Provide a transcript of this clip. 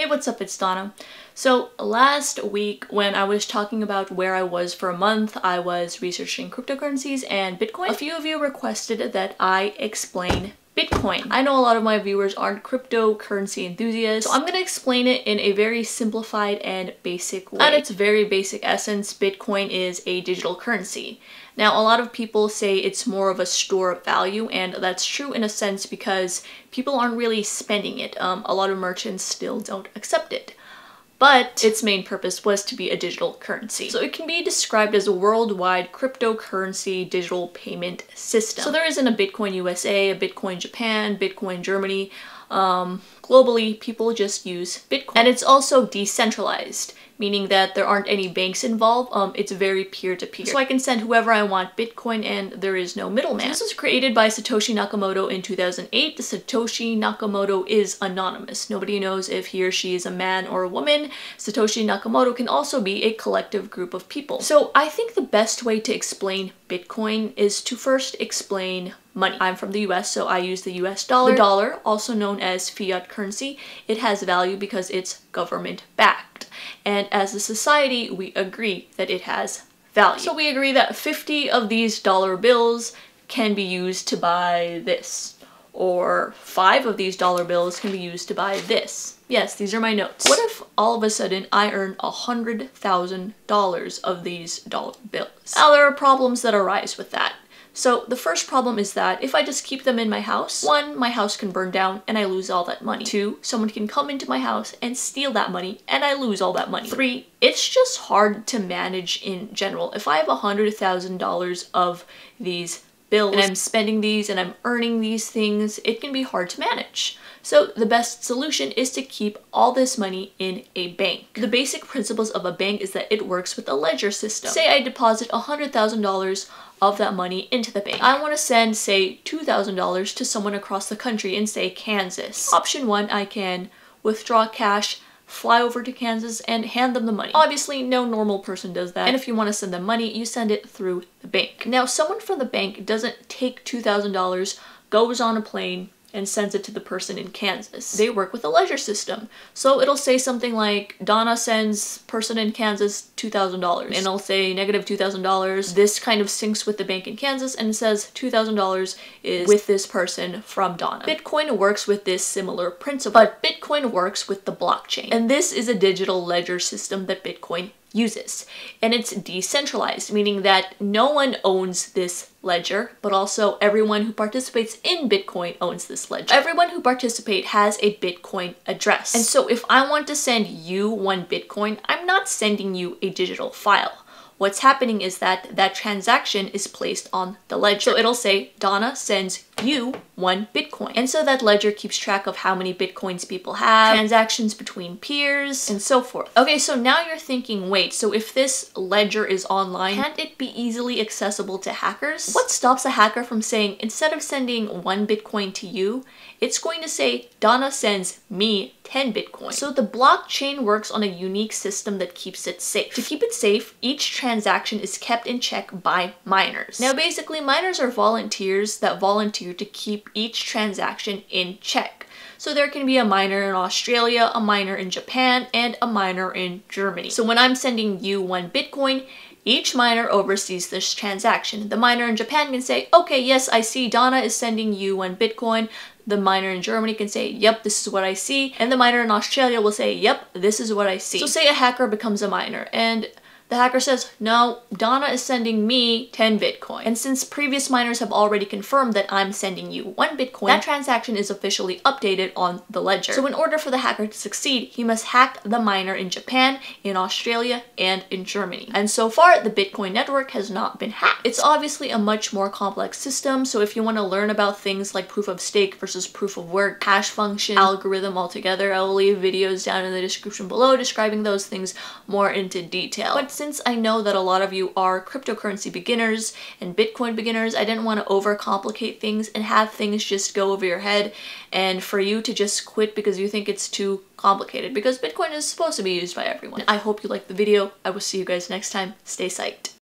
Hey, what's up? It's Donna. So last week when I was talking about where I was for a month, I was researching cryptocurrencies and Bitcoin. A few of you requested that I explain Bitcoin. I know a lot of my viewers aren't cryptocurrency enthusiasts, so I'm going to explain it in a very simplified and basic way. At its very basic essence, Bitcoin is a digital currency. Now, a lot of people say it's more of a store of value, and that's true in a sense because people aren't really spending it. Um, a lot of merchants still don't accept it but its main purpose was to be a digital currency. So it can be described as a worldwide cryptocurrency digital payment system. So there isn't a Bitcoin USA, a Bitcoin Japan, Bitcoin Germany. Um, globally, people just use Bitcoin. And it's also decentralized meaning that there aren't any banks involved. Um, it's very peer-to-peer. -peer. So I can send whoever I want Bitcoin and there is no middleman. This was created by Satoshi Nakamoto in 2008. The Satoshi Nakamoto is anonymous. Nobody knows if he or she is a man or a woman. Satoshi Nakamoto can also be a collective group of people. So I think the best way to explain Bitcoin is to first explain money. I'm from the US, so I use the US dollar. The dollar, also known as fiat currency, it has value because it's government backed. And as a society, we agree that it has value. So we agree that 50 of these dollar bills can be used to buy this. Or five of these dollar bills can be used to buy this. Yes, these are my notes. What if all of a sudden I earn a $100,000 of these dollar bills? Now there are problems that arise with that. So the first problem is that if I just keep them in my house, one, my house can burn down and I lose all that money. Two, someone can come into my house and steal that money and I lose all that money. Three, it's just hard to manage in general. If I have a $100,000 of these bills and I'm spending these and I'm earning these things, it can be hard to manage. So the best solution is to keep all this money in a bank. The basic principles of a bank is that it works with a ledger system. Say I deposit $100,000 of that money into the bank. I want to send, say, $2,000 to someone across the country in, say, Kansas. Option one, I can withdraw cash fly over to Kansas and hand them the money. Obviously, no normal person does that. And if you want to send them money, you send it through the bank. Now, someone from the bank doesn't take $2,000, goes on a plane, and sends it to the person in Kansas. They work with a ledger system. So it'll say something like, Donna sends person in Kansas $2,000. And it'll say negative $2,000. This kind of syncs with the bank in Kansas and says $2,000 is with this person from Donna. Bitcoin works with this similar principle, but Bitcoin works with the blockchain. And this is a digital ledger system that Bitcoin uses. And it's decentralized, meaning that no one owns this ledger, but also everyone who participates in Bitcoin owns this ledger. Everyone who participates has a Bitcoin address. And so if I want to send you one Bitcoin, I'm not sending you a digital file what's happening is that that transaction is placed on the ledger. So it'll say Donna sends you one Bitcoin. And so that ledger keeps track of how many Bitcoins people have, transactions between peers, and so forth. Okay, so now you're thinking, wait, so if this ledger is online, can't it be easily accessible to hackers? What stops a hacker from saying, instead of sending one Bitcoin to you, it's going to say Donna sends me 10 Bitcoin. So the blockchain works on a unique system that keeps it safe. To keep it safe, each transaction is kept in check by miners. Now basically miners are volunteers that volunteer to keep each transaction in check. So there can be a miner in Australia, a miner in Japan, and a miner in Germany. So when I'm sending you one Bitcoin, each miner oversees this transaction. The miner in Japan can say, okay, yes, I see Donna is sending you one Bitcoin. The miner in Germany can say, yep, this is what I see. And the miner in Australia will say, yep, this is what I see. So say a hacker becomes a miner and the hacker says, no, Donna is sending me 10 Bitcoin. And since previous miners have already confirmed that I'm sending you one Bitcoin, that transaction is officially updated on the ledger. So in order for the hacker to succeed, he must hack the miner in Japan, in Australia, and in Germany. And so far, the Bitcoin network has not been hacked. It's obviously a much more complex system, so if you want to learn about things like proof of stake versus proof of work, hash function, algorithm altogether, I will leave videos down in the description below describing those things more into detail. But since I know that a lot of you are cryptocurrency beginners and Bitcoin beginners, I didn't want to overcomplicate things and have things just go over your head and for you to just quit because you think it's too complicated because Bitcoin is supposed to be used by everyone. I hope you liked the video. I will see you guys next time. Stay psyched.